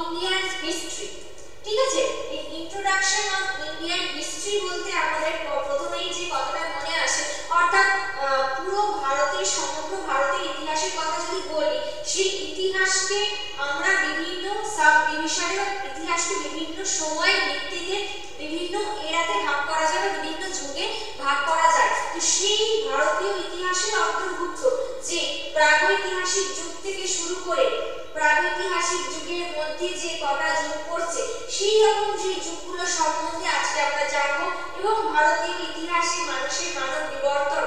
Indian history ঠিক আছে? এই ইন্ট্রোডাকশন অফ ইন্ডিয়ান হিস্ট্রি বলতে আমাদের প্রথমেই যে কথাটা মনে আসে, অর্থাৎ পুরো ভারতের, সমগ্র ভারতের ইতিহাসের কথা যদি বলি, সেই ইতিহাসকে আমরা বিভিন্ন সাব ডিভিশনে ইতিহাসকে বিভিন্ন সময় ভিত্তিতে বিভিন্ন এরাতে ভাগ করা যাবে বিভিন্ন যুগে ভাগ করা সেই ভারতীয় ইতিহাসের অন্তর্ভুক্ত, যে প্রাগৈতিহাসিক যুগ থেকে শুরু করে প্রাগৈতিহাসিক যুগের মধ্যে যে কটা যুগ পড়ছে, সেই রকম সেই যুগগুলো সম্বন্ধে আজকে আমরা জানব এবং ভারতীয় ইতিহাসে মানুষের মানব বিবর্তন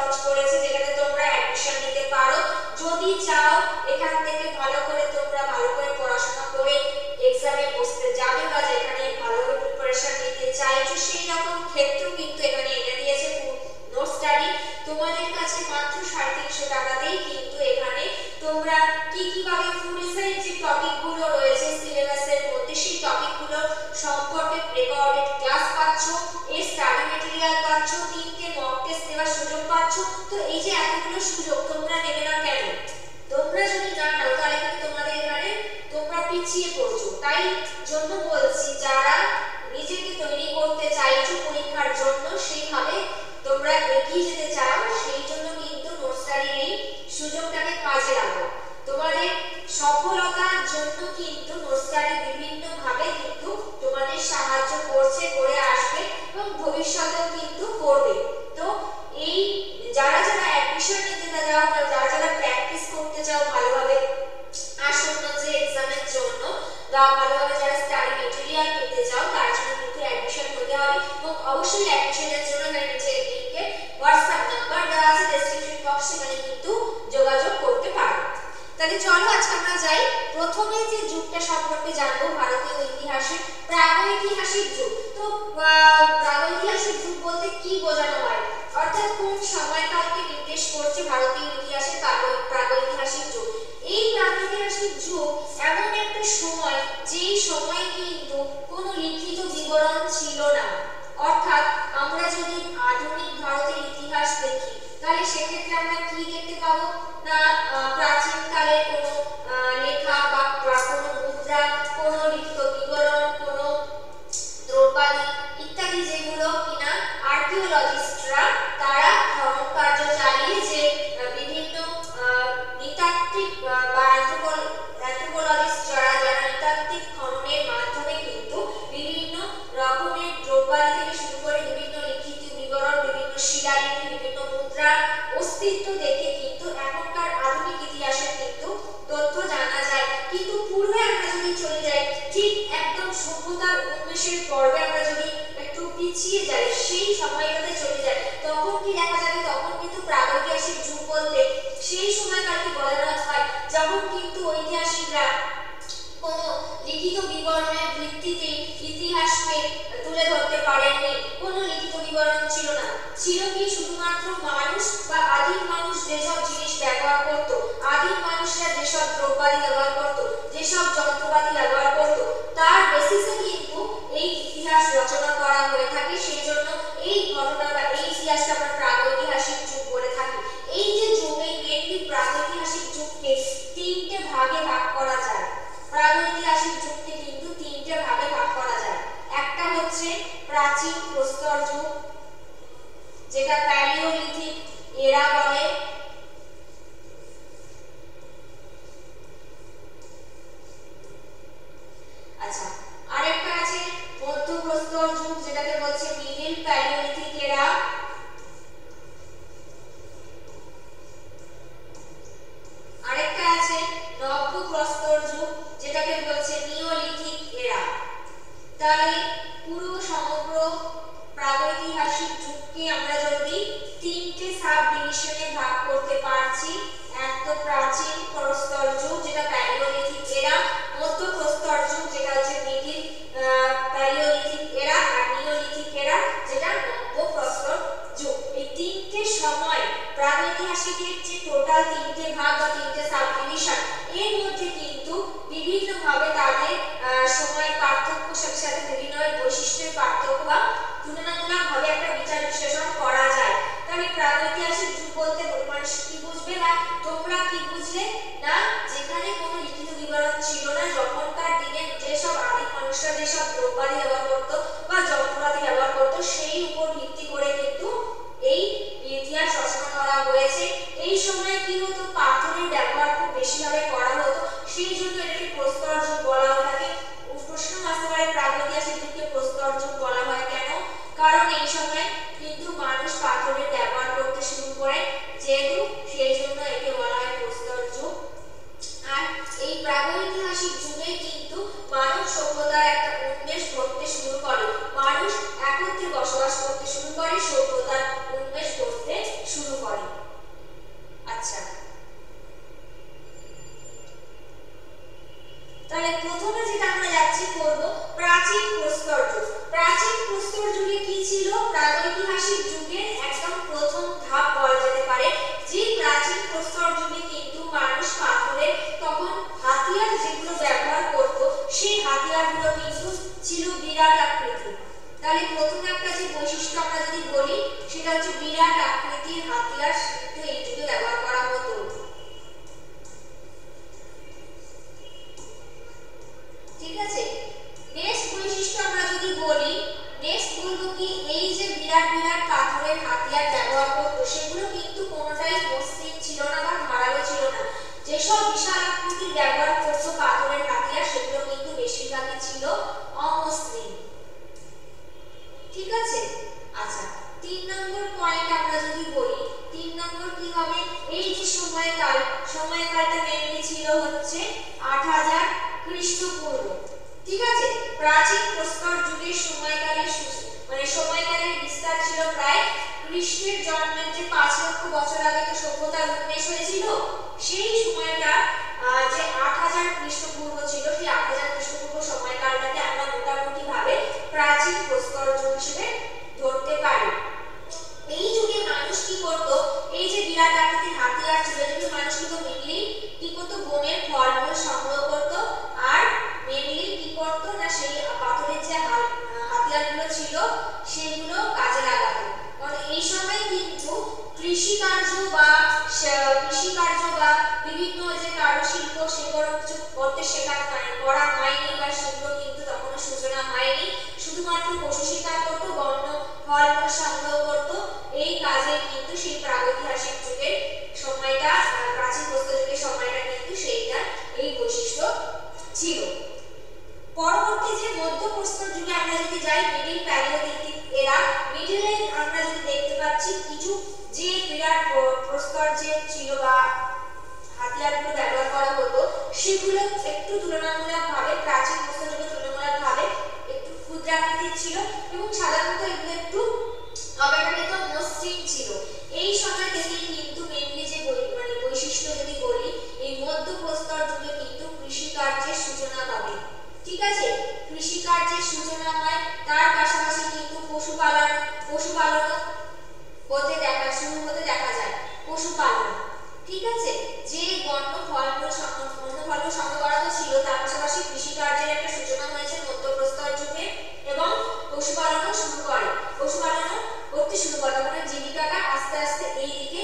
George, por eso আমরা যাই, প্রথমে যে যুগটা সম্পর্কে জানব, ভারতীয় ইতিহাসে প্রাগৈতিহাসিক যুগ। তো প্রাগৈতিহাসিক যুগ বলতে কি বোঝানো হয়? অর্থাৎ কোন সময়কালকে নির্দেশ করছে ভারতীয় ইতিহাসে প্রাগৈতিহাসিক যুগ? এই প্রাগৈতিহাসিক যুগ এমন একটা সময়, যেই সময় কিন্তু কোনো লিখিত বিবরণ ছিল না। অর্থাৎ আমরা যদি আধুনিক ভারতের ইতিহাস দেখি, তাহলে সেক্ষেত্রে আমরা কি দেখতে পাবো? শিলালিপি বিভিন্ন মুদ্রা অস্তিত্ব দেখে কিন্তু এখনকার আধুনিক ইতিহাসের কিন্তু তথ্য জানা যায়। কিন্তু পূর্বে আমরা যদি চলে যাই, ঠিক একদম সভ্যতার উন্মেষের পর্বে আমরা যদি একটু পিছিয়ে যাই, সেই সময়টাতে চলে যাই, তখন কি দেখা যাবে? তখন কিন্তু প্রাগৈতিহাসিক যুগ বলতে সেই সময়কালকে বলা zero তিনটে সময় প্রাগৈতিহাসিকের যে টোটাল তিনটে ভাগ বা তিনটে সাবডিভিশন এর মধ্যে কিন্তু বিভিন্নভাবে তাদের সময়ের পার্থক্য, সাথে সাথে বিভিন্ন বৈশিষ্ট্যের পার্থক্য বা তুলনামূলকভাবে একটা বিচার বিশ্লেষণ করা যায়। তাহলে প্রাগৈতিহাসিক যুগ বলতে মানুষ কি বুঝবে না? তোমরা কি বুঝলে না? যেখানে কোনো লিখিত বিবরণ ছিল না, যখনকার দিনে যেসব আদি মানুষরা যেসব দ্রব্যাদি ব্যবহার করতো বা যন্ত্রপাতি ব্যবহার করতো, সেই উপর sou o Rodaica. কৃষ্ণের জন্মের যে পাঁচ লক্ষ বছর আগে যে সভ্যতার উন্মেষ হয়েছিল, সেই সময়টা যে আট হাজার খ্রিস্টপূর্ব ছিল, সেই আট হাজার খ্রিস্টপূর্ব সময়কালটাকে আমরা মোটামুটি ভাবে প্রাচীন প্রস্তর যুগ হিসেবে ধরতে পারি। এই যুগে মানুষ কি করত? এই যে বিরাট আকৃতির হাতিয়ার ছিল যেগুলো মানুষ কিন্তু মিললেই কি করতো? বনের ফল জিরো পরবর্তী যে মধ্য প্রস্তর যুগে আমরা যদি যাই মিডিল প্যালিওলিথিক এরা মিডিলে আমরা যদি দেখতে পাচ্ছি কিছু যে বিরাট প্রস্তর যে ছিল বা হাতিয়ারগুলো ব্যবহার করা হতো, সেগুলো একটু তুলনামূলকভাবে, প্রাচীন প্রস্তর যুগে তুলনামূলকভাবে একটু ক্ষুদ্রাকৃতির ছিল এবং সাধারণত এগুলো একটু অপেক্ষাকৃত মসৃণ ছিল। এই সময় থেকে শুরু করে মানে জীবিকাটা আস্তে আস্তে এই দিকে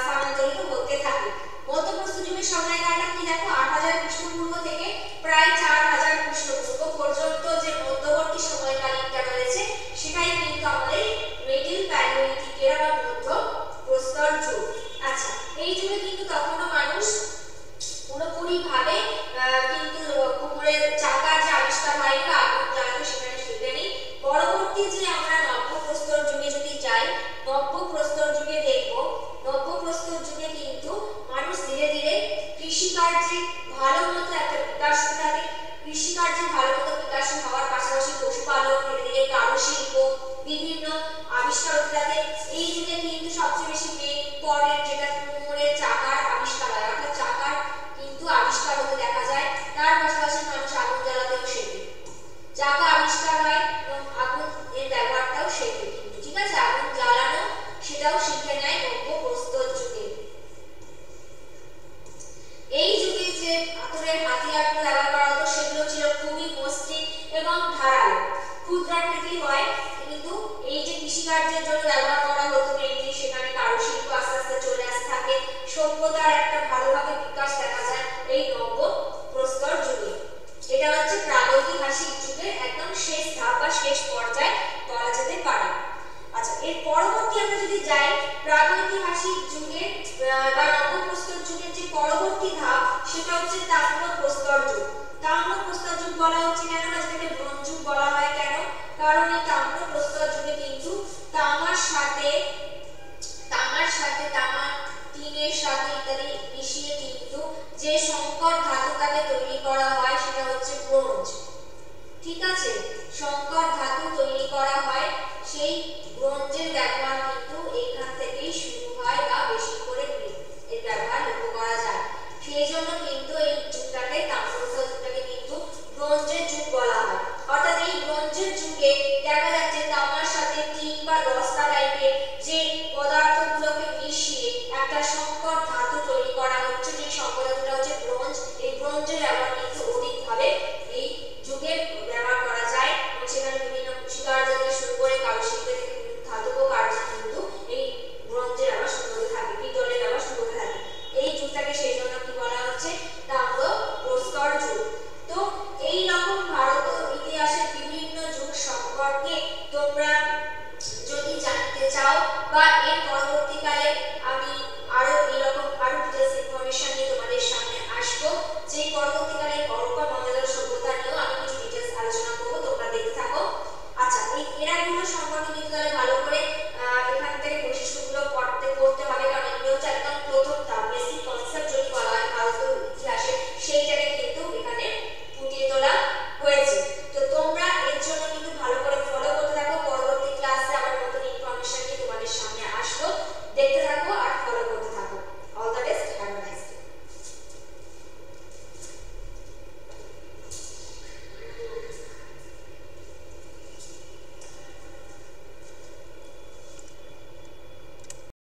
স্থানান্তরিত হতে থাকে। মধ্যপ্রস্থ যুগের সময়কালটা কি দেখো? আট হাজার খ্রিস্টপূর্ব থেকে প্রায় চার হাজার খ্রিস্টপূর্ব পর্যন্ত যে মধ্যবর্তী সময়কালীনটা রয়েছে, সেটাই কিন্তু আমাদের মিডিল প্যালিওলিথিক এরা বা মধ্য প্রস্তর যুগ। আচ্ছা এই যুগে কিন্তু তখনও মানুষ পুরোপুরি ভাবে কিন্তু কুমড়ের চাকা যে আবিষ্কার হয়নি আগুন জ্বালানো সেখানে সেটা নেই। পরবর্তী যে nuevos